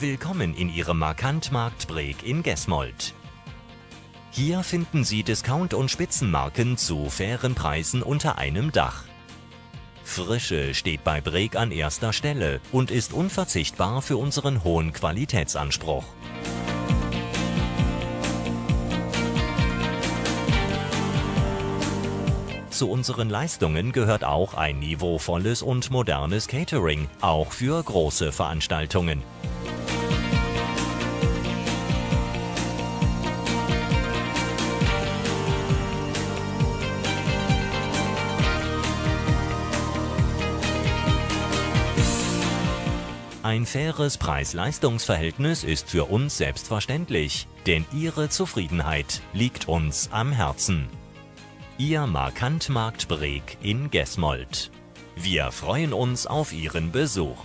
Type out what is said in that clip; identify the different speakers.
Speaker 1: Willkommen in Ihrem Markantmarkt Breek in Gesmold. Hier finden Sie Discount- und Spitzenmarken zu fairen Preisen unter einem Dach. Frische steht bei Breek an erster Stelle und ist unverzichtbar für unseren hohen Qualitätsanspruch. Zu unseren Leistungen gehört auch ein niveauvolles und modernes Catering, auch für große Veranstaltungen. Ein faires Preis-Leistungs-Verhältnis ist für uns selbstverständlich, denn Ihre Zufriedenheit liegt uns am Herzen. Ihr Markantmarkt Breek in Gesmold. Wir freuen uns auf Ihren Besuch.